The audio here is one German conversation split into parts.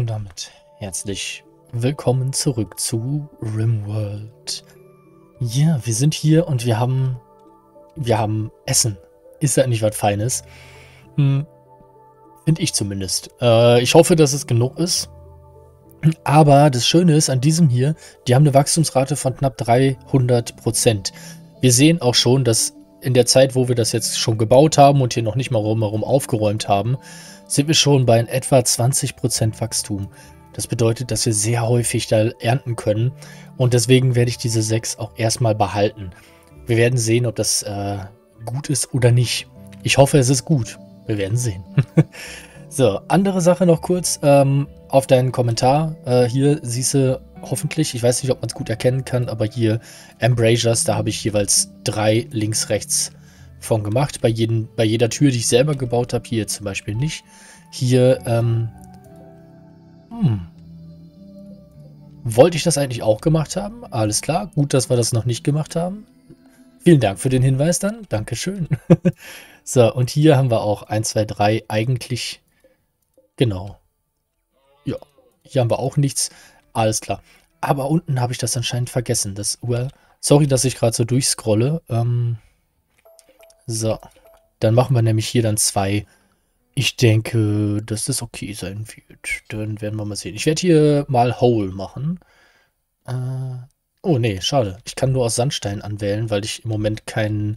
Und damit herzlich willkommen zurück zu Rimworld. Ja, wir sind hier und wir haben, wir haben Essen. Ist ja nicht was Feines. Hm, Finde ich zumindest. Äh, ich hoffe, dass es genug ist. Aber das Schöne ist an diesem hier, die haben eine Wachstumsrate von knapp 300 Prozent. Wir sehen auch schon, dass in der Zeit, wo wir das jetzt schon gebaut haben und hier noch nicht mal rumherum aufgeräumt haben, sind wir schon bei etwa 20% Wachstum. Das bedeutet, dass wir sehr häufig da ernten können und deswegen werde ich diese 6 auch erstmal behalten. Wir werden sehen, ob das äh, gut ist oder nicht. Ich hoffe, es ist gut. Wir werden sehen. so, andere Sache noch kurz ähm, auf deinen Kommentar. Äh, hier siehst du hoffentlich, ich weiß nicht, ob man es gut erkennen kann, aber hier Embrasures, da habe ich jeweils drei links, rechts von gemacht. Bei, jedem, bei jeder Tür, die ich selber gebaut habe, hier zum Beispiel nicht. Hier, ähm, hm. Wollte ich das eigentlich auch gemacht haben? Alles klar, gut, dass wir das noch nicht gemacht haben. Vielen Dank für den Hinweis dann. Dankeschön. so, und hier haben wir auch 1, 2, 3 eigentlich. Genau. Ja, hier haben wir auch nichts. Alles klar. Aber unten habe ich das anscheinend vergessen. Das, well, sorry, dass ich gerade so durchscrolle. Ähm, so, dann machen wir nämlich hier dann zwei. Ich denke, dass das okay sein wird. Dann werden wir mal sehen. Ich werde hier mal Hole machen. Äh, oh, nee, schade. Ich kann nur aus Sandstein anwählen, weil ich im Moment kein,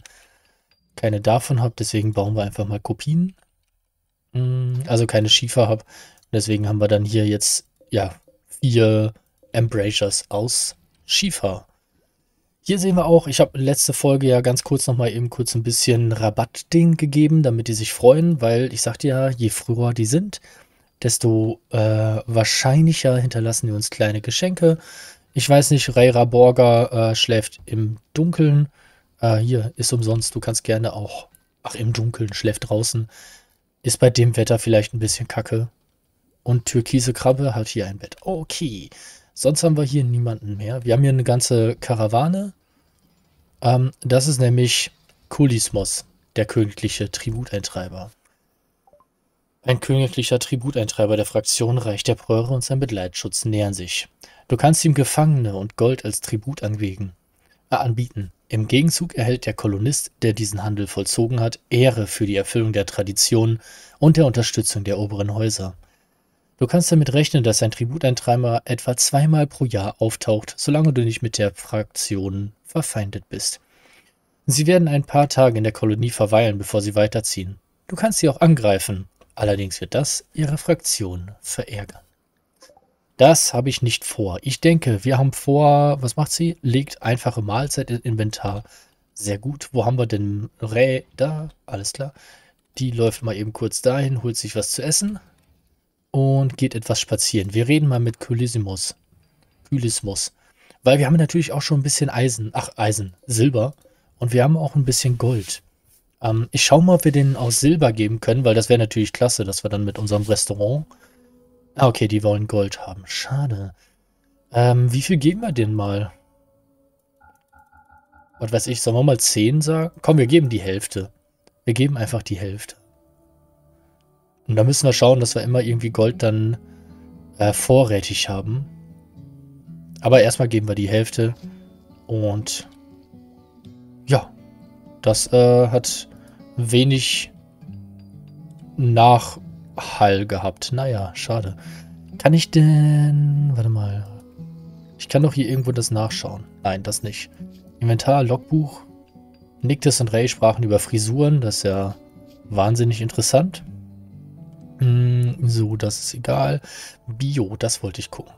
keine davon habe. Deswegen bauen wir einfach mal Kopien. Hm, also keine Schiefer habe. Deswegen haben wir dann hier jetzt, ja, vier Embrasures aus Schiefer. Hier sehen wir auch, ich habe letzte Folge ja ganz kurz nochmal eben kurz ein bisschen Rabatt denen gegeben, damit die sich freuen, weil ich sagte ja, je früher die sind, desto äh, wahrscheinlicher hinterlassen die uns kleine Geschenke. Ich weiß nicht, Rayra Borger äh, schläft im Dunkeln. Äh, hier ist umsonst, du kannst gerne auch, ach im Dunkeln, schläft draußen. Ist bei dem Wetter vielleicht ein bisschen kacke. Und Türkise Krabbe hat hier ein Bett. Okay. Sonst haben wir hier niemanden mehr. Wir haben hier eine ganze Karawane. Ähm, das ist nämlich Kulismos, der königliche Tributeintreiber. Ein königlicher Tributeintreiber der Fraktion Reich der Pröre und sein Begleitschutz nähern sich. Du kannst ihm Gefangene und Gold als Tribut anwegen, äh, anbieten. Im Gegenzug erhält der Kolonist, der diesen Handel vollzogen hat, Ehre für die Erfüllung der Traditionen und der Unterstützung der oberen Häuser. Du kannst damit rechnen, dass ein Tributeintreiber etwa zweimal pro Jahr auftaucht, solange du nicht mit der Fraktion verfeindet bist. Sie werden ein paar Tage in der Kolonie verweilen, bevor sie weiterziehen. Du kannst sie auch angreifen, allerdings wird das ihre Fraktion verärgern. Das habe ich nicht vor. Ich denke, wir haben vor, was macht sie? Legt einfache Mahlzeit in Inventar. Sehr gut. Wo haben wir denn Rä? Da, alles klar. Die läuft mal eben kurz dahin, holt sich was zu essen und geht etwas spazieren. Wir reden mal mit Kylismus. Kylismus. Weil wir haben natürlich auch schon ein bisschen Eisen, ach Eisen, Silber und wir haben auch ein bisschen Gold. Ähm, ich schaue mal, ob wir den aus Silber geben können, weil das wäre natürlich klasse, dass wir dann mit unserem Restaurant... Ah, okay, die wollen Gold haben. Schade. Ähm, wie viel geben wir denen mal? Was weiß ich, sollen wir mal 10 sagen? Komm, wir geben die Hälfte. Wir geben einfach die Hälfte. Und da müssen wir schauen, dass wir immer irgendwie Gold dann äh, vorrätig haben. Aber erstmal geben wir die Hälfte. Und ja, das äh, hat wenig Nachhall gehabt. Naja, schade. Kann ich denn... Warte mal. Ich kann doch hier irgendwo das nachschauen. Nein, das nicht. Inventar, Logbuch. Niktes und Ray sprachen über Frisuren. Das ist ja wahnsinnig interessant. Hm, so, das ist egal. Bio, das wollte ich gucken.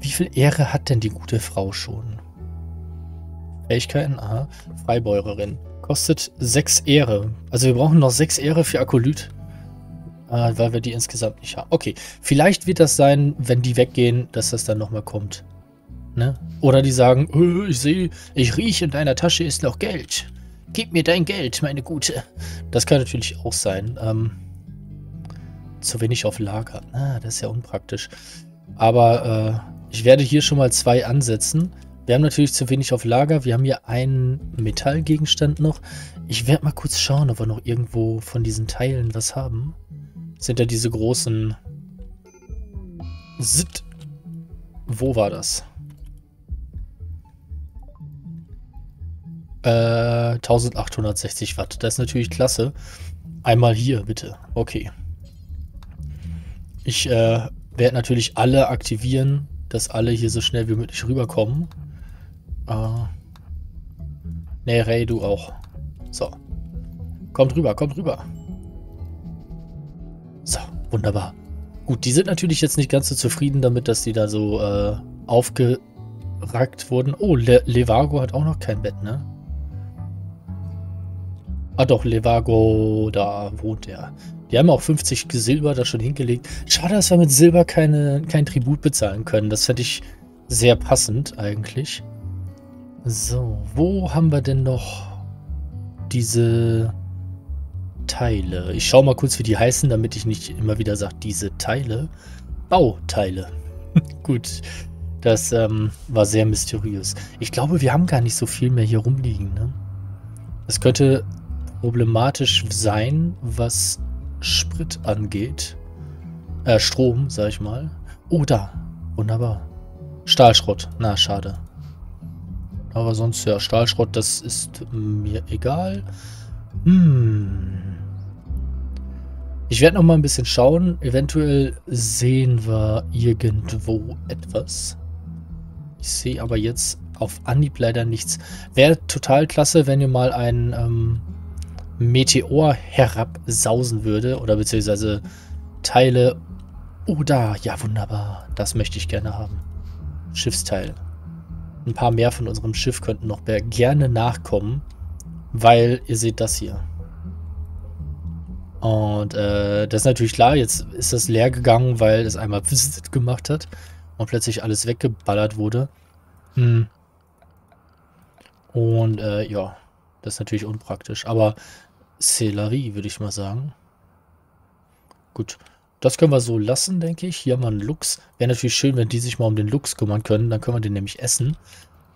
Wie viel Ehre hat denn die gute Frau schon? Fähigkeiten, aha. Freibeurerin. Kostet 6 Ehre. Also wir brauchen noch 6 Ehre für Akolyt. Äh, weil wir die insgesamt nicht haben. Okay, vielleicht wird das sein, wenn die weggehen, dass das dann nochmal kommt. Ne? Oder die sagen, oh, ich sehe, ich rieche, in deiner Tasche ist noch Geld. Gib mir dein Geld, meine Gute. Das kann natürlich auch sein. Ähm, zu wenig auf Lager. Ah, das ist ja unpraktisch. Aber äh, ich werde hier schon mal zwei ansetzen. Wir haben natürlich zu wenig auf Lager. Wir haben hier einen Metallgegenstand noch. Ich werde mal kurz schauen, ob wir noch irgendwo von diesen Teilen was haben. Sind ja diese großen Sit. Wo war das? Äh, 1860 Watt. Das ist natürlich klasse. Einmal hier, bitte. Okay. Ich äh, werde natürlich alle aktivieren, dass alle hier so schnell wie möglich rüberkommen. Äh, ne, Ray, du auch. So. Kommt rüber, kommt rüber. Wunderbar. Gut, die sind natürlich jetzt nicht ganz so zufrieden damit, dass die da so äh, aufgerackt wurden. Oh, Le Levago hat auch noch kein Bett, ne? Ah doch, Levago, da wohnt er. Die haben auch 50 Silber da schon hingelegt. Schade, dass wir mit Silber keine, kein Tribut bezahlen können. Das fände ich sehr passend eigentlich. So, wo haben wir denn noch diese Teile? Ich schaue mal kurz, wie die heißen, damit ich nicht immer wieder sage, diese Teile. Bauteile. Gut, das ähm, war sehr mysteriös. Ich glaube, wir haben gar nicht so viel mehr hier rumliegen. Ne? Das könnte problematisch sein, was Sprit angeht. Äh, Strom, sag ich mal. Oh, da. Wunderbar. Stahlschrott. Na, schade. Aber sonst, ja, Stahlschrott, das ist mir egal. Hm. Ich werde noch mal ein bisschen schauen. Eventuell sehen wir irgendwo etwas. Ich sehe aber jetzt auf Anhieb leider nichts. Wäre total klasse, wenn ihr mal ein ähm, Meteor herabsausen würde oder beziehungsweise Teile. Oh, da, ja, wunderbar. Das möchte ich gerne haben. Schiffsteil. Ein paar mehr von unserem Schiff könnten noch gerne nachkommen, weil ihr seht das hier. Und äh, das ist natürlich klar, jetzt ist das leer gegangen, weil es einmal Visit gemacht hat und plötzlich alles weggeballert wurde. Hm. Und äh, ja, das ist natürlich unpraktisch. Aber Sellerie, würde ich mal sagen. Gut, das können wir so lassen, denke ich. Hier haben wir einen Lux. Wäre natürlich schön, wenn die sich mal um den Lux kümmern können. Dann können wir den nämlich essen.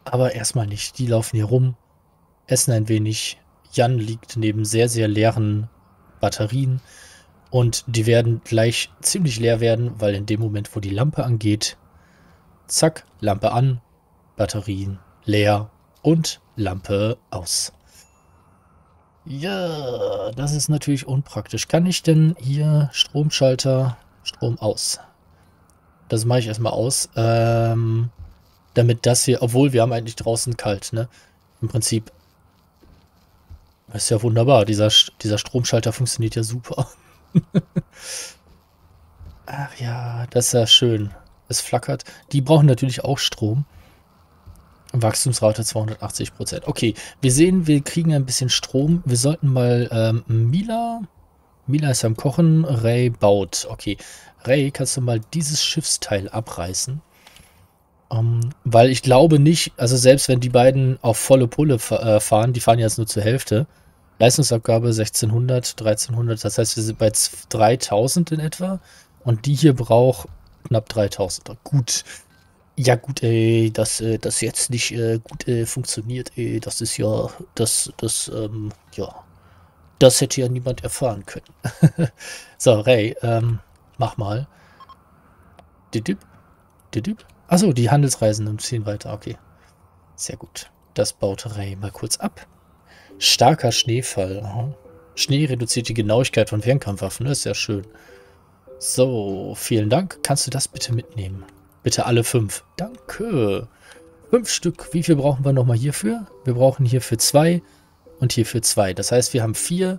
Aber erstmal nicht. Die laufen hier rum, essen ein wenig. Jan liegt neben sehr, sehr leeren Batterien. Und die werden gleich ziemlich leer werden, weil in dem Moment, wo die Lampe angeht, zack, Lampe an, Batterien leer und Lampe aus. Ja, das ist natürlich unpraktisch. Kann ich denn hier Stromschalter, Strom aus? Das mache ich erstmal aus. Ähm, damit das hier, obwohl wir haben eigentlich draußen kalt, ne? Im Prinzip. Das ist ja wunderbar. Dieser, dieser Stromschalter funktioniert ja super. Ach ja, das ist ja schön. Es flackert. Die brauchen natürlich auch Strom. Wachstumsrate 280 Prozent. Okay, wir sehen, wir kriegen ein bisschen Strom. Wir sollten mal ähm, Mila. Mila ist am Kochen. Ray baut. Okay, Ray, kannst du mal dieses Schiffsteil abreißen? Um, ähm, weil ich glaube nicht, also selbst wenn die beiden auf volle Pulle äh, fahren, die fahren jetzt nur zur Hälfte. Leistungsabgabe 1600, 1300, das heißt, wir sind bei 3000 in etwa. Und die hier braucht knapp 3000. Gut, ja gut, ey, dass äh, das jetzt nicht äh, gut äh, funktioniert, ey, das ist ja, das, das, ähm, ja, das hätte ja niemand erfahren können. so, Ray, ähm, mach mal. Didip, didip. Achso, die Handelsreisenden ziehen weiter, okay. Sehr gut. Das baut Ray mal kurz ab. Starker Schneefall. Aha. Schnee reduziert die Genauigkeit von Fernkampfwaffen, das ist ja schön. So, vielen Dank. Kannst du das bitte mitnehmen? Bitte alle fünf. Danke. Fünf Stück. Wie viel brauchen wir nochmal hierfür? Wir brauchen hierfür zwei und hierfür zwei. Das heißt, wir haben vier.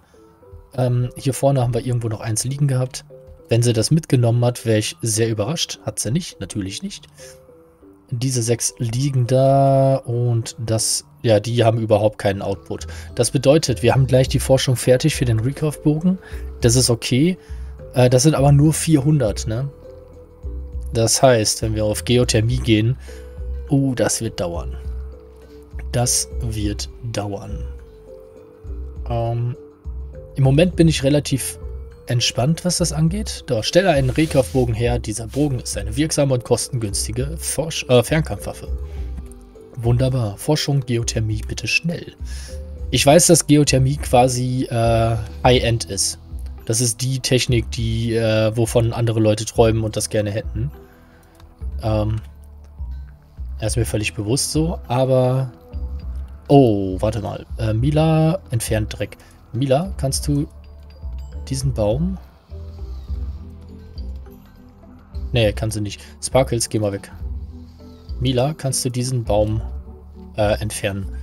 Ähm, hier vorne haben wir irgendwo noch eins liegen gehabt. Wenn sie das mitgenommen hat, wäre ich sehr überrascht. Hat sie nicht, natürlich nicht. Diese sechs liegen da und das, ja, die haben überhaupt keinen Output. Das bedeutet, wir haben gleich die Forschung fertig für den Recurve-Bogen. Das ist okay. Äh, das sind aber nur 400, ne? Das heißt, wenn wir auf Geothermie gehen, oh, das wird dauern. Das wird dauern. Ähm, Im Moment bin ich relativ entspannt, was das angeht. Da stelle einen Rehkaufbogen her. Dieser Bogen ist eine wirksame und kostengünstige Forsch äh, Fernkampfwaffe. Wunderbar. Forschung, Geothermie, bitte schnell. Ich weiß, dass Geothermie quasi äh, High-End ist. Das ist die Technik, die, äh, wovon andere Leute träumen und das gerne hätten. Ähm, er ist mir völlig bewusst so, aber... Oh, warte mal. Äh, Mila entfernt Dreck. Mila, kannst du diesen Baum... Nee, kann sie nicht. Sparkles, geh mal weg. Mila, kannst du diesen Baum äh, entfernen?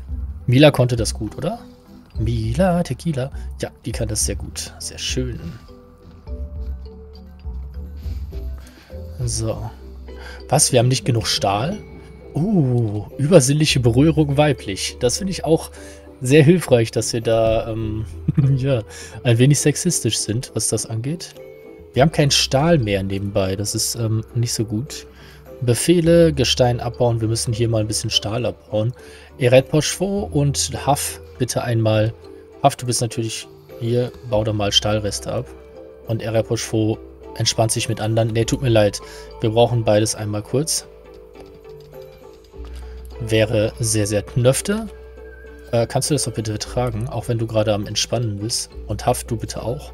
Mila konnte das gut, oder? Mila, Tequila. Ja, die kann das sehr gut. Sehr schön. So. Was? Wir haben nicht genug Stahl? Uh, übersinnliche Berührung weiblich. Das finde ich auch sehr hilfreich, dass wir da ähm, ja, ein wenig sexistisch sind, was das angeht. Wir haben keinen Stahl mehr nebenbei. Das ist ähm, nicht so gut. Befehle, Gestein abbauen. Wir müssen hier mal ein bisschen Stahl abbauen. Eret Pochvo und Huff bitte einmal. Huff, du bist natürlich hier. Bau da mal Stahlreste ab. Und Eret Pochvo entspannt sich mit anderen. Ne, tut mir leid. Wir brauchen beides einmal kurz. Wäre sehr, sehr knöfte. Äh, kannst du das doch bitte tragen, auch wenn du gerade am Entspannen bist? Und Haft, du bitte auch.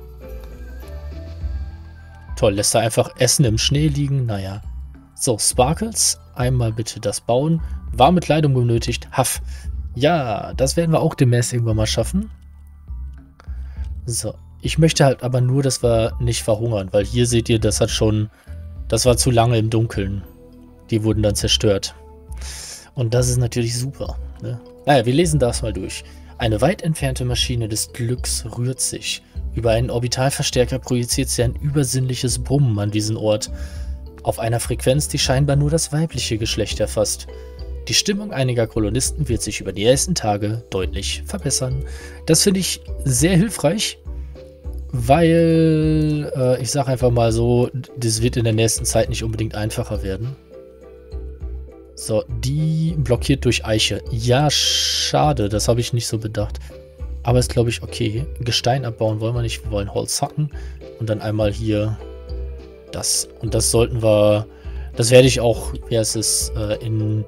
Toll, lässt er einfach Essen im Schnee liegen? Naja. So, Sparkles, einmal bitte das bauen. Warme Kleidung benötigt. Haff. Ja, das werden wir auch demnächst irgendwann mal schaffen. So, ich möchte halt aber nur, dass wir nicht verhungern, weil hier seht ihr, das hat schon, das war zu lange im Dunkeln. Die wurden dann zerstört. Und das ist natürlich super. Ne? Naja, wir lesen das mal durch. Eine weit entfernte Maschine des Glücks rührt sich. Über einen Orbitalverstärker projiziert sie ein übersinnliches Brummen an diesen Ort. Auf einer Frequenz, die scheinbar nur das weibliche Geschlecht erfasst. Die Stimmung einiger Kolonisten wird sich über die ersten Tage deutlich verbessern. Das finde ich sehr hilfreich, weil äh, ich sage einfach mal so, das wird in der nächsten Zeit nicht unbedingt einfacher werden. So, die blockiert durch Eiche. Ja, schade, das habe ich nicht so bedacht. Aber ist, glaube ich, okay. Gestein abbauen wollen wir nicht, wir wollen Holz hacken. Und dann einmal hier das. Und das sollten wir, das werde ich auch, wie heißt es, äh, in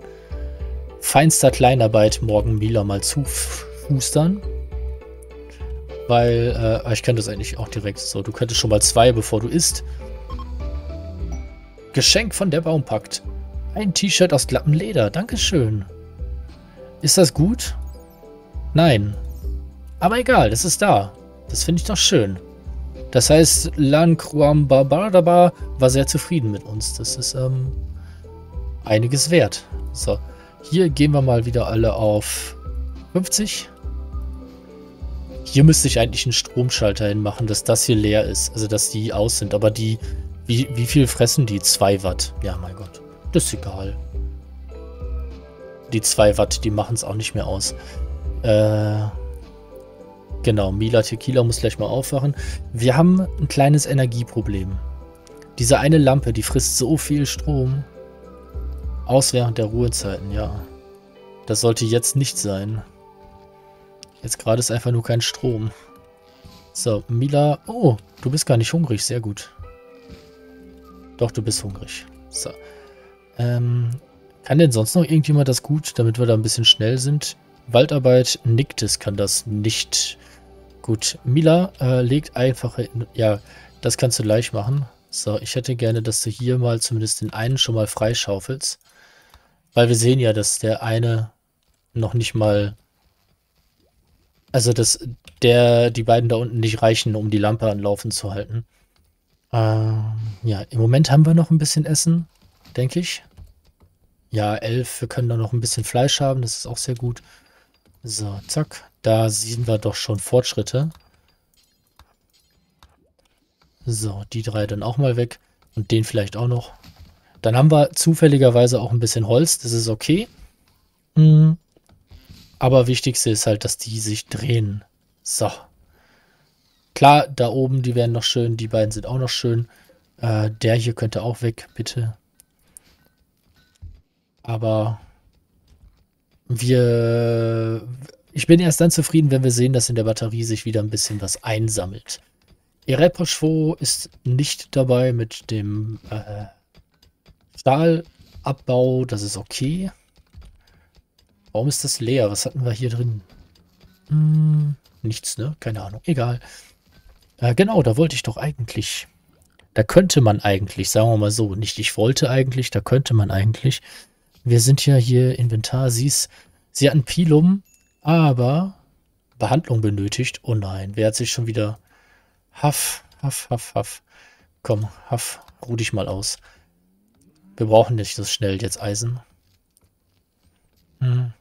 feinster Kleinarbeit morgen Mila mal zufustern. Weil, äh, ich kann das eigentlich auch direkt so. Du könntest schon mal zwei, bevor du isst. Geschenk von der Baumpakt. Ein T-Shirt aus glatten Leder. Dankeschön. Ist das gut? Nein. Aber egal, das ist da. Das finde ich doch schön. Das heißt, Lan Kruam Barbadaba war sehr zufrieden mit uns. Das ist ähm, einiges wert. So, hier gehen wir mal wieder alle auf 50. Hier müsste ich eigentlich einen Stromschalter hinmachen, dass das hier leer ist. Also, dass die aus sind. Aber die, wie, wie viel fressen die? 2 Watt. Ja, mein Gott. Das ist egal. Die 2 Watt, die machen es auch nicht mehr aus. Äh, genau, Mila Tequila muss gleich mal aufwachen. Wir haben ein kleines Energieproblem. Diese eine Lampe, die frisst so viel Strom. Aus während der Ruhezeiten, ja. Das sollte jetzt nicht sein. Jetzt gerade ist einfach nur kein Strom. So, Mila. Oh, du bist gar nicht hungrig. Sehr gut. Doch, du bist hungrig. So. Ähm, kann denn sonst noch irgendjemand das gut, damit wir da ein bisschen schnell sind? Waldarbeit, Niktes kann das nicht. Gut, Mila äh, legt einfach... In, ja, das kannst du gleich machen. So, ich hätte gerne, dass du hier mal zumindest den einen schon mal freischaufelst. Weil wir sehen ja, dass der eine noch nicht mal also, dass der, die beiden da unten nicht reichen, um die Lampe anlaufen zu halten. Ähm, ja, im Moment haben wir noch ein bisschen Essen, denke ich. Ja, elf. Wir können da noch ein bisschen Fleisch haben. Das ist auch sehr gut. So, zack. Da sehen wir doch schon Fortschritte. So, die drei dann auch mal weg. Und den vielleicht auch noch. Dann haben wir zufälligerweise auch ein bisschen Holz. Das ist okay. Hm. Aber wichtigste ist halt, dass die sich drehen. So. Klar, da oben, die werden noch schön. Die beiden sind auch noch schön. Äh, der hier könnte auch weg, bitte. Aber wir... Ich bin erst dann zufrieden, wenn wir sehen, dass in der Batterie sich wieder ein bisschen was einsammelt. Erepochvo ist nicht dabei mit dem äh, Stahlabbau. Das ist okay. Warum ist das leer? Was hatten wir hier drin? Hm, nichts, ne? Keine Ahnung. Egal. Äh, genau, da wollte ich doch eigentlich Da könnte man eigentlich, sagen wir mal so, nicht ich wollte eigentlich, da könnte man eigentlich. Wir sind ja hier Inventar, sie ist, sie hat ein Pilum, aber Behandlung benötigt. Oh nein, wer hat sich schon wieder... Haff, Haff, Haff, Haff. Komm, Haff, ruh dich mal aus. Wir brauchen nicht so schnell jetzt Eisen. Hm.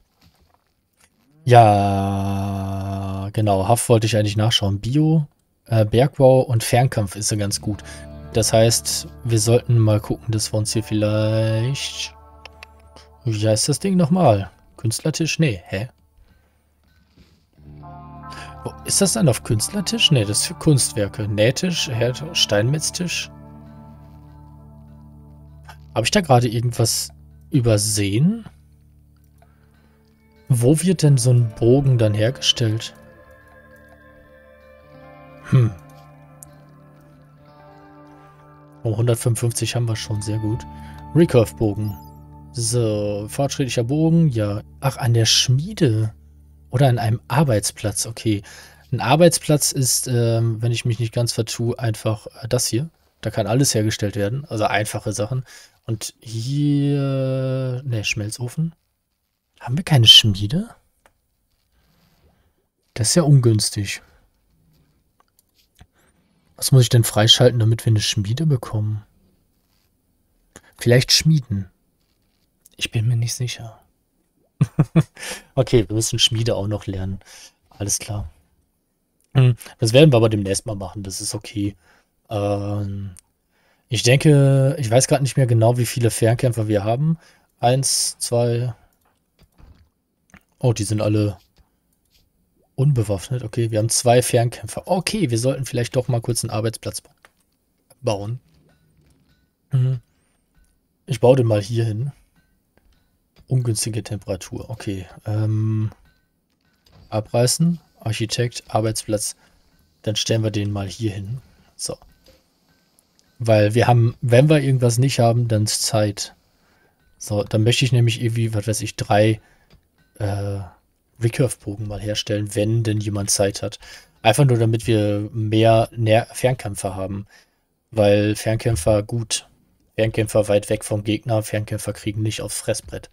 Ja, genau. Haff wollte ich eigentlich nachschauen. Bio, äh, Bergbau und Fernkampf ist ja ganz gut. Das heißt, wir sollten mal gucken, dass wir uns hier vielleicht... Wie heißt das Ding nochmal? Künstlertisch? Nee, hä? Wo, ist das dann auf Künstlertisch? Nee, das ist für Kunstwerke. Nähtisch, Herd, Steinmetztisch. Habe ich da gerade irgendwas übersehen? Wo wird denn so ein Bogen dann hergestellt? Hm. Oh, 155 haben wir schon, sehr gut. Recurve-Bogen. So, fortschrittlicher Bogen, ja. Ach, an der Schmiede. Oder an einem Arbeitsplatz, okay. Ein Arbeitsplatz ist, ähm, wenn ich mich nicht ganz vertue, einfach äh, das hier. Da kann alles hergestellt werden, also einfache Sachen. Und hier, ne, Schmelzofen. Haben wir keine Schmiede? Das ist ja ungünstig. Was muss ich denn freischalten, damit wir eine Schmiede bekommen? Vielleicht Schmieden. Ich bin mir nicht sicher. okay, wir müssen Schmiede auch noch lernen. Alles klar. Hm, das werden wir aber demnächst mal machen. Das ist okay. Ähm, ich denke, ich weiß gerade nicht mehr genau, wie viele Fernkämpfer wir haben. Eins, zwei, Oh, die sind alle unbewaffnet. Okay, wir haben zwei Fernkämpfer. Okay, wir sollten vielleicht doch mal kurz einen Arbeitsplatz bauen. Mhm. Ich baue den mal hier hin. Ungünstige Temperatur. Okay. Ähm, abreißen. Architekt, Arbeitsplatz. Dann stellen wir den mal hier hin. So. Weil wir haben, wenn wir irgendwas nicht haben, dann ist Zeit. So, dann möchte ich nämlich irgendwie, was weiß ich, drei äh, Recurve-Bogen mal herstellen, wenn denn jemand Zeit hat. Einfach nur, damit wir mehr Nähr Fernkämpfer haben. Weil Fernkämpfer gut. Fernkämpfer weit weg vom Gegner. Fernkämpfer kriegen nicht aufs Fressbrett.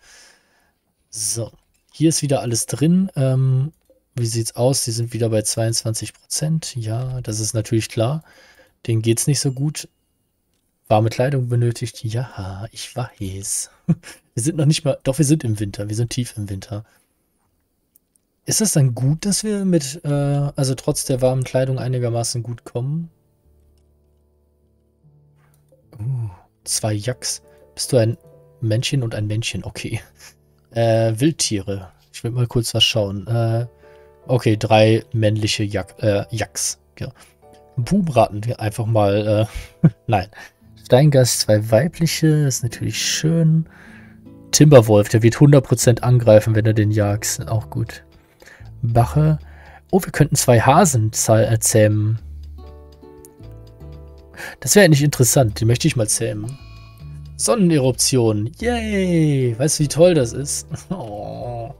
So. Hier ist wieder alles drin. Ähm, wie sieht's aus? Sie sind wieder bei 22%. Ja, das ist natürlich klar. Denen geht's nicht so gut. Warme Kleidung benötigt. Ja, ich weiß. Wir sind noch nicht mal. Doch, wir sind im Winter. Wir sind tief im Winter. Ist es dann gut, dass wir mit, äh, also trotz der warmen Kleidung einigermaßen gut kommen? Uh, zwei Jacks. Bist du ein Männchen und ein Männchen? Okay. Äh, Wildtiere. Ich will mal kurz was schauen. Äh, okay, drei männliche Jak äh, Jacks. Ja. Bubraten, einfach mal, äh, nein. Steingast, zwei weibliche, ist natürlich schön. Timberwolf, der wird 100% angreifen, wenn du den jagst. Auch gut. Bache. Oh, wir könnten zwei Hasen zähmen. Das wäre nicht interessant. Die möchte ich mal zähmen. Sonneneruption. Yay. Weißt du, wie toll das ist? Oh.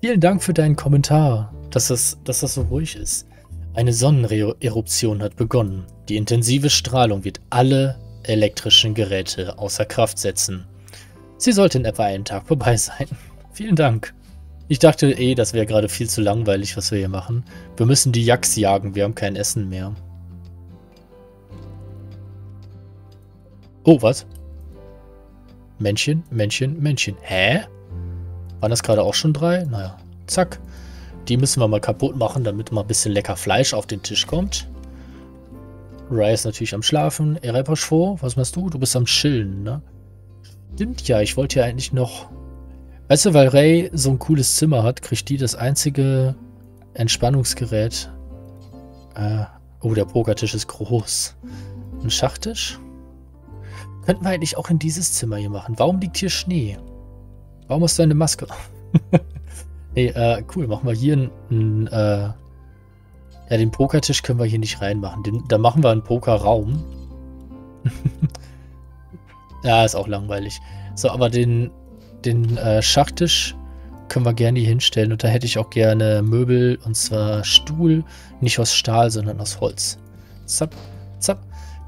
Vielen Dank für deinen Kommentar, dass das, dass das so ruhig ist. Eine Sonneneruption hat begonnen. Die intensive Strahlung wird alle elektrischen Geräte außer Kraft setzen. Sie sollte in etwa einen Tag vorbei sein. Vielen Dank. Ich dachte eh, das wäre gerade viel zu langweilig, was wir hier machen. Wir müssen die Jacks jagen, wir haben kein Essen mehr. Oh, was? Männchen, Männchen, Männchen. Hä? Waren das gerade auch schon drei? Naja, zack. Die müssen wir mal kaputt machen, damit mal ein bisschen lecker Fleisch auf den Tisch kommt. Ray ist natürlich am Schlafen. Ereposchwo, was machst du? Du bist am Chillen, ne? Stimmt ja, ich wollte ja eigentlich noch... Weißt du, weil Ray so ein cooles Zimmer hat, kriegt die das einzige Entspannungsgerät. Äh, oh, der Pokertisch ist groß. Ein Schachtisch? Könnten wir eigentlich auch in dieses Zimmer hier machen. Warum liegt hier Schnee? Warum hast du eine Maske? nee, äh, cool. Machen wir hier einen, äh, ja, den Pokertisch können wir hier nicht reinmachen. Den, da machen wir einen Pokerraum. Ja, ist auch langweilig. So, aber den, den äh, Schachtisch können wir gerne hier hinstellen. Und da hätte ich auch gerne Möbel, und zwar Stuhl, nicht aus Stahl, sondern aus Holz. Zapp, zapp.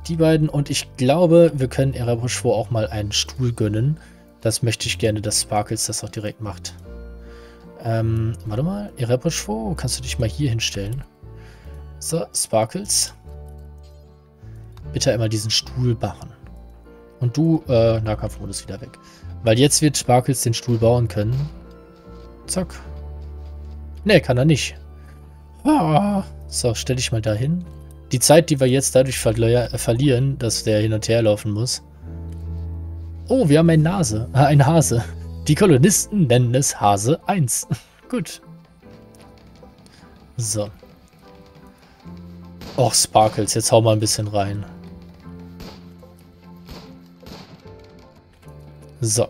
Die beiden. Und ich glaube, wir können Erebrochevaux auch mal einen Stuhl gönnen. Das möchte ich gerne, dass Sparkles das auch direkt macht. Ähm, warte mal. Erebrochevaux, kannst du dich mal hier hinstellen? So, Sparkles. Bitte einmal diesen Stuhl machen. Und du, äh, Nahkampfmodus wieder weg. Weil jetzt wird Sparkles den Stuhl bauen können. Zack. Ne, kann er nicht. Ah. So, stelle ich mal dahin. Die Zeit, die wir jetzt dadurch äh, verlieren, dass der hin und her laufen muss. Oh, wir haben eine Nase. Ah, ein Hase. Die Kolonisten nennen es Hase 1. Gut. So. Och, Sparkles, jetzt hau mal ein bisschen rein. So.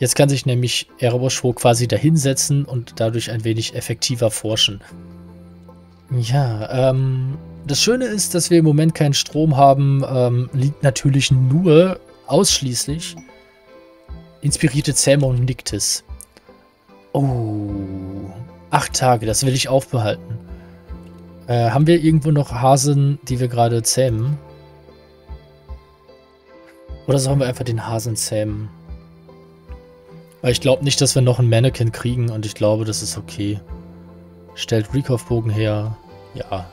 Jetzt kann sich nämlich Erebos quasi dahinsetzen und dadurch ein wenig effektiver forschen. Ja, ähm, das Schöne ist, dass wir im Moment keinen Strom haben, ähm, liegt natürlich nur ausschließlich inspirierte Zähmung Nictis. Oh, acht Tage, das will ich aufbehalten. Äh, haben wir irgendwo noch Hasen, die wir gerade zähmen? Oder sollen wir einfach den Hasen zähmen? Weil ich glaube nicht, dass wir noch ein Mannequin kriegen und ich glaube, das ist okay. Stellt Recurve-Bogen her. Ja.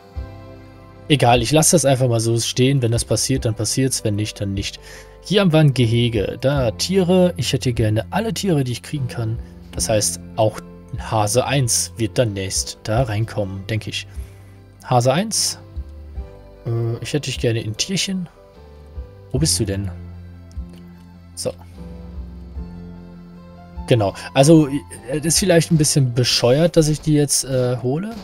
Egal, ich lasse das einfach mal so stehen. Wenn das passiert, dann passiert es. Wenn nicht, dann nicht. Hier haben wir ein Gehege. Da Tiere. Ich hätte gerne alle Tiere, die ich kriegen kann. Das heißt, auch Hase 1 wird dann nächst da reinkommen, denke ich. Hase 1. Äh, ich hätte dich gerne in Tierchen. Wo bist du denn? So. Genau. Also, es ist vielleicht ein bisschen bescheuert, dass ich die jetzt äh, hole.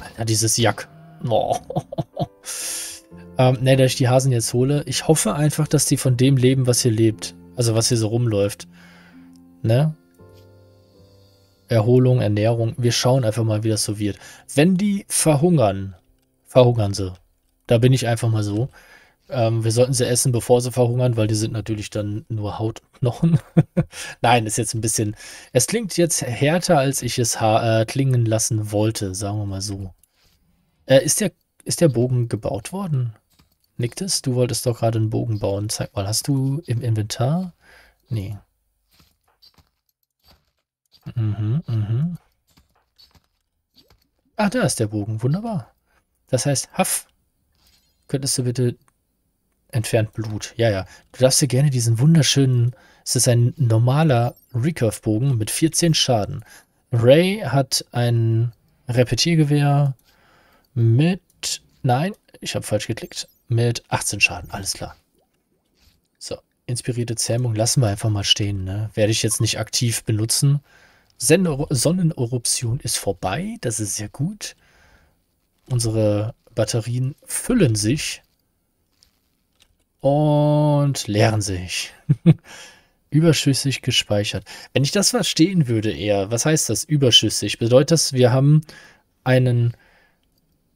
Alter, dieses Jack. Oh. ähm, ne, dass ich die Hasen jetzt hole. Ich hoffe einfach, dass die von dem leben, was hier lebt. Also, was hier so rumläuft. Ne? Erholung, Ernährung. Wir schauen einfach mal, wie das so wird. Wenn die verhungern, verhungern sie. Da bin ich einfach mal so. Ähm, wir sollten sie essen, bevor sie verhungern, weil die sind natürlich dann nur Haut und Knochen. Nein, ist jetzt ein bisschen. Es klingt jetzt härter, als ich es äh, klingen lassen wollte, sagen wir mal so. Äh, ist, der, ist der Bogen gebaut worden? Nickt es? Du wolltest doch gerade einen Bogen bauen. Zeig mal, hast du im Inventar? Nee. Mhm, mhm. Ach, da ist der Bogen. Wunderbar. Das heißt, Haff, könntest du bitte Entfernt Blut. Ja, ja. Du darfst dir gerne diesen wunderschönen. Es ist ein normaler Recurve-Bogen mit 14 Schaden. Ray hat ein Repetiergewehr mit. Nein, ich habe falsch geklickt. Mit 18 Schaden. Alles klar. So, inspirierte Zähmung lassen wir einfach mal stehen. Ne? Werde ich jetzt nicht aktiv benutzen. Sonneneruption ist vorbei. Das ist sehr gut. Unsere Batterien füllen sich und leeren sich. überschüssig gespeichert. Wenn ich das verstehen würde eher, was heißt das überschüssig? Bedeutet das, wir haben einen,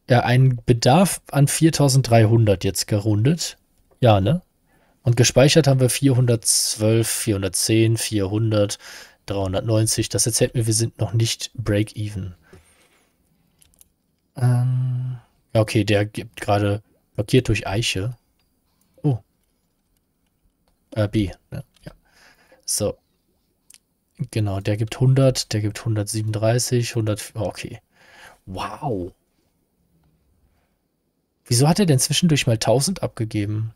ja, einen Bedarf an 4300 jetzt gerundet? Ja, ne? Und gespeichert haben wir 412, 410, 400, 390. Das erzählt mir, wir sind noch nicht Break-Even. Ähm, okay, der gibt gerade blockiert durch Eiche. Äh, B, ne? ja. So. Genau, der gibt 100, der gibt 137, 100, okay. Wow. Wieso hat er denn zwischendurch mal 1000 abgegeben?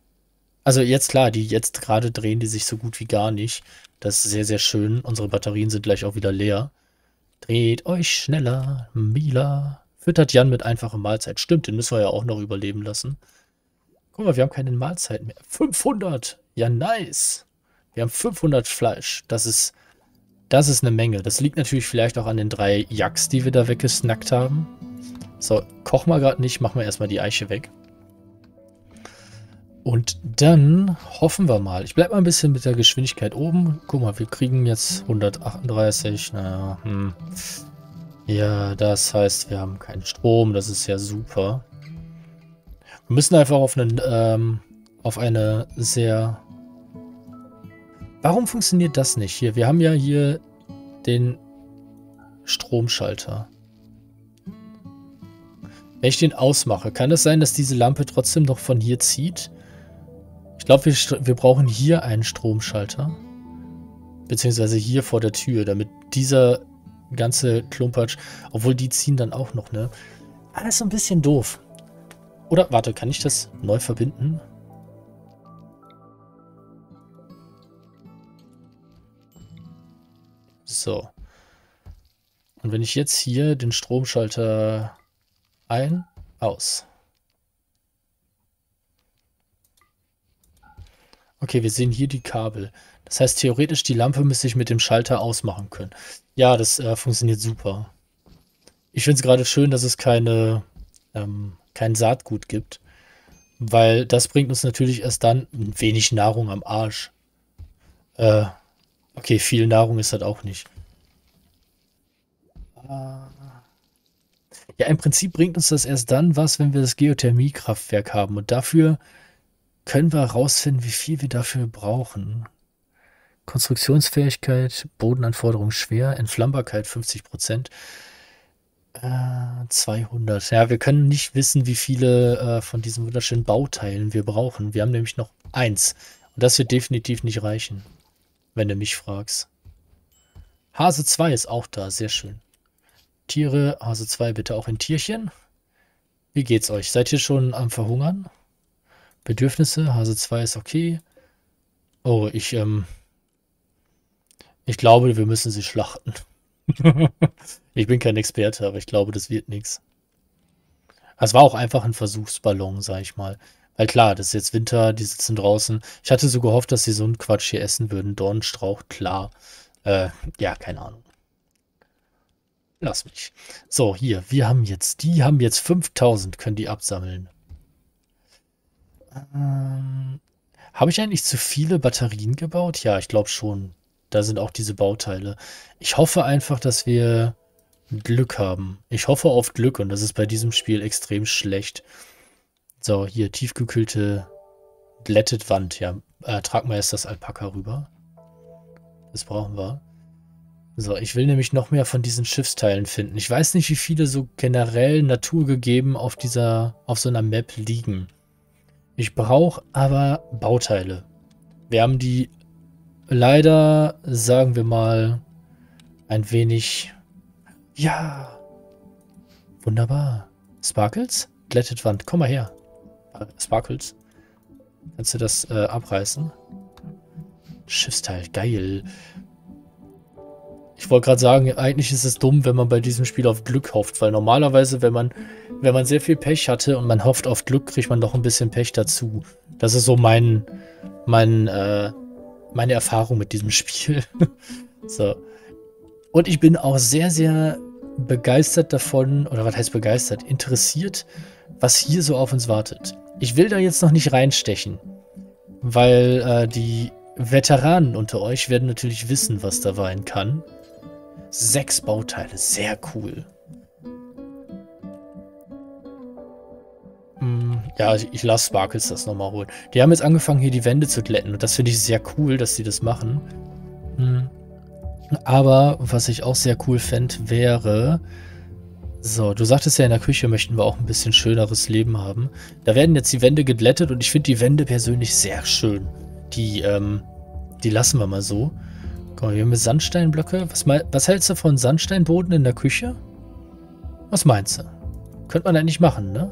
Also jetzt klar, die jetzt gerade drehen die sich so gut wie gar nicht. Das ist sehr, sehr schön. Unsere Batterien sind gleich auch wieder leer. Dreht euch schneller, Mila. Füttert Jan mit einfacher Mahlzeit. Stimmt, den müssen wir ja auch noch überleben lassen. Guck mal, wir haben keine Mahlzeit mehr. 500! Ja, nice. Wir haben 500 Fleisch. Das ist, das ist eine Menge. Das liegt natürlich vielleicht auch an den drei Jacks, die wir da weggesnackt haben. So, kochen wir gerade nicht. Machen wir erstmal die Eiche weg. Und dann hoffen wir mal. Ich bleibe mal ein bisschen mit der Geschwindigkeit oben. Guck mal, wir kriegen jetzt 138. Naja, hm. Ja, das heißt, wir haben keinen Strom. Das ist ja super. Wir müssen einfach auf, einen, ähm, auf eine sehr Warum funktioniert das nicht hier? Wir haben ja hier den Stromschalter. Wenn ich den ausmache, kann es sein, dass diese Lampe trotzdem noch von hier zieht? Ich glaube, wir, wir brauchen hier einen Stromschalter. Beziehungsweise hier vor der Tür, damit dieser ganze Klumpatsch, obwohl die ziehen dann auch noch, ne? Alles so ein bisschen doof. Oder, warte, kann ich das neu verbinden? So. Und wenn ich jetzt hier den Stromschalter ein, aus. Okay, wir sehen hier die Kabel. Das heißt, theoretisch die Lampe müsste ich mit dem Schalter ausmachen können. Ja, das äh, funktioniert super. Ich finde es gerade schön, dass es keine, ähm, kein Saatgut gibt. Weil das bringt uns natürlich erst dann ein wenig Nahrung am Arsch. Äh, okay, viel Nahrung ist das auch nicht. Ja, im Prinzip bringt uns das erst dann was, wenn wir das Geothermiekraftwerk haben. Und dafür können wir herausfinden, wie viel wir dafür brauchen. Konstruktionsfähigkeit, Bodenanforderung schwer, Entflammbarkeit 50 Prozent. Äh, 200. Ja, wir können nicht wissen, wie viele äh, von diesen wunderschönen Bauteilen wir brauchen. Wir haben nämlich noch eins. Und das wird definitiv nicht reichen, wenn du mich fragst. Hase 2 ist auch da, sehr schön. Tiere, Hase 2 bitte auch in Tierchen. Wie geht's euch? Seid ihr schon am Verhungern? Bedürfnisse, Hase 2 ist okay. Oh, ich, ähm, ich glaube, wir müssen sie schlachten. ich bin kein Experte, aber ich glaube, das wird nichts. Es war auch einfach ein Versuchsballon, sag ich mal. Weil klar, das ist jetzt Winter, die sitzen draußen. Ich hatte so gehofft, dass sie so einen Quatsch hier essen würden. Dornstrauch, klar. Äh, ja, keine Ahnung. Lass mich. So, hier, wir haben jetzt, die haben jetzt 5000, können die absammeln. Ähm, Habe ich eigentlich zu viele Batterien gebaut? Ja, ich glaube schon. Da sind auch diese Bauteile. Ich hoffe einfach, dass wir Glück haben. Ich hoffe auf Glück und das ist bei diesem Spiel extrem schlecht. So, hier tiefgekühlte Glättet Wand. Ja, äh, trag mal erst das Alpaka rüber. Das brauchen wir. So, ich will nämlich noch mehr von diesen Schiffsteilen finden. Ich weiß nicht, wie viele so generell naturgegeben auf dieser, auf so einer Map liegen. Ich brauche aber Bauteile. Wir haben die leider, sagen wir mal, ein wenig... Ja. Wunderbar. Sparkles? Glättet Wand. Komm mal her. Äh, Sparkles. Kannst du das äh, abreißen? Schiffsteil. Geil. Ich wollte gerade sagen, eigentlich ist es dumm, wenn man bei diesem Spiel auf Glück hofft, weil normalerweise, wenn man, wenn man sehr viel Pech hatte und man hofft auf Glück, kriegt man noch ein bisschen Pech dazu. Das ist so mein, mein, äh, meine Erfahrung mit diesem Spiel. so. Und ich bin auch sehr, sehr begeistert davon, oder was heißt begeistert, interessiert, was hier so auf uns wartet. Ich will da jetzt noch nicht reinstechen, weil äh, die Veteranen unter euch werden natürlich wissen, was da sein kann. Sechs Bauteile, sehr cool. Hm, ja, ich lasse Sparkles das nochmal holen. Die haben jetzt angefangen, hier die Wände zu glätten. Und das finde ich sehr cool, dass sie das machen. Hm. Aber was ich auch sehr cool fände, wäre... So, du sagtest ja, in der Küche möchten wir auch ein bisschen schöneres Leben haben. Da werden jetzt die Wände geglättet und ich finde die Wände persönlich sehr schön. Die, ähm, die lassen wir mal so. Guck mal, hier haben wir Sandsteinblöcke. Was, was hältst du von Sandsteinboden in der Küche? Was meinst du? Könnte man eigentlich machen, ne?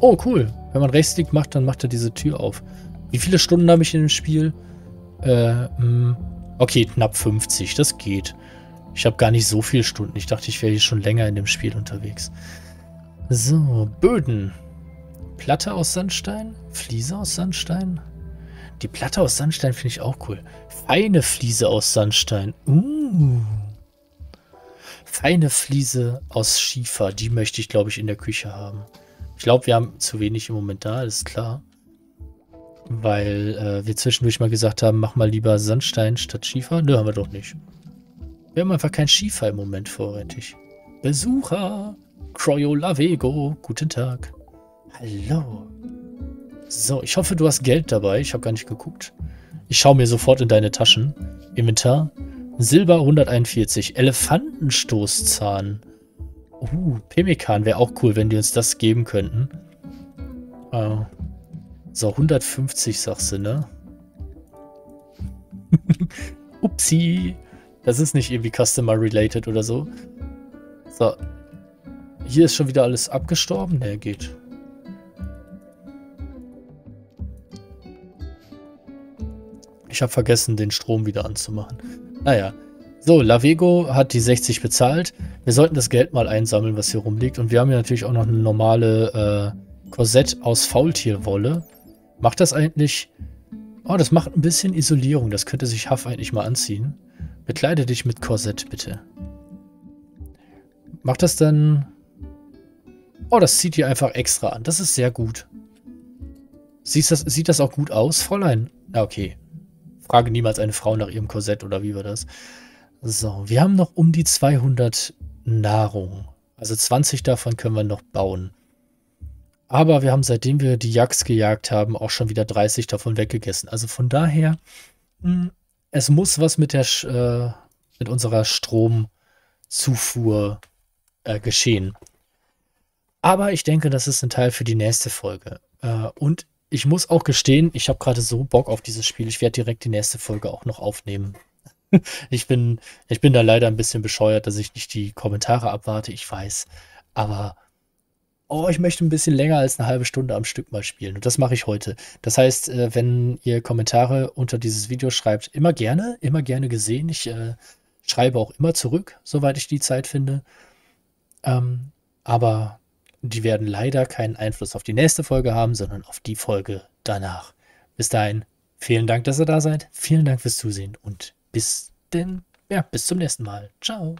Oh, cool. Wenn man Rechtsklick macht, dann macht er diese Tür auf. Wie viele Stunden habe ich in dem Spiel? Äh, mh. Hm, okay, knapp 50. Das geht. Ich habe gar nicht so viele Stunden. Ich dachte, ich wäre hier schon länger in dem Spiel unterwegs. So, Böden. Platte aus Sandstein? Fliese aus Sandstein? Die Platte aus Sandstein finde ich auch cool. Feine Fliese aus Sandstein. Uh. Feine Fliese aus Schiefer. Die möchte ich, glaube ich, in der Küche haben. Ich glaube, wir haben zu wenig im Moment da, ist klar. Weil äh, wir zwischendurch mal gesagt haben, mach mal lieber Sandstein statt Schiefer. Nö, haben wir doch nicht. Wir haben einfach kein Schiefer im Moment vorrätig. Besucher! Cryolavego, guten Tag. Hallo. So, ich hoffe, du hast Geld dabei. Ich habe gar nicht geguckt. Ich schaue mir sofort in deine Taschen. Inventar. Silber 141. Elefantenstoßzahn. Uh, Pemmikan wäre auch cool, wenn die uns das geben könnten. Uh, so, 150 sagst du, ne? Upsi. Das ist nicht irgendwie Customer-related oder so. So. Hier ist schon wieder alles abgestorben. Ne, geht. Ich habe vergessen, den Strom wieder anzumachen. Naja. So, Lavego hat die 60 bezahlt. Wir sollten das Geld mal einsammeln, was hier rumliegt. Und wir haben hier natürlich auch noch eine normale äh, Korsett aus Faultierwolle. Macht das eigentlich... Oh, das macht ein bisschen Isolierung. Das könnte sich Huff eigentlich mal anziehen. Bekleide dich mit Korsett, bitte. Macht das dann... Oh, das zieht ihr einfach extra an. Das ist sehr gut. Sieht das, sieht das auch gut aus, Fräulein? Ja, okay. Frage niemals eine Frau nach ihrem Korsett oder wie war das? So, wir haben noch um die 200 Nahrung. Also 20 davon können wir noch bauen. Aber wir haben, seitdem wir die Jagds gejagt haben, auch schon wieder 30 davon weggegessen. Also von daher, hm, es muss was mit, der, äh, mit unserer Stromzufuhr äh, geschehen. Aber ich denke, das ist ein Teil für die nächste Folge. Äh, und ich muss auch gestehen, ich habe gerade so Bock auf dieses Spiel. Ich werde direkt die nächste Folge auch noch aufnehmen. ich, bin, ich bin da leider ein bisschen bescheuert, dass ich nicht die Kommentare abwarte, ich weiß. Aber oh, ich möchte ein bisschen länger als eine halbe Stunde am Stück mal spielen. Und das mache ich heute. Das heißt, äh, wenn ihr Kommentare unter dieses Video schreibt, immer gerne, immer gerne gesehen. Ich äh, schreibe auch immer zurück, soweit ich die Zeit finde. Ähm, aber die werden leider keinen Einfluss auf die nächste Folge haben, sondern auf die Folge danach. Bis dahin, vielen Dank, dass ihr da seid. Vielen Dank fürs Zusehen und bis denn, ja, bis zum nächsten Mal. Ciao.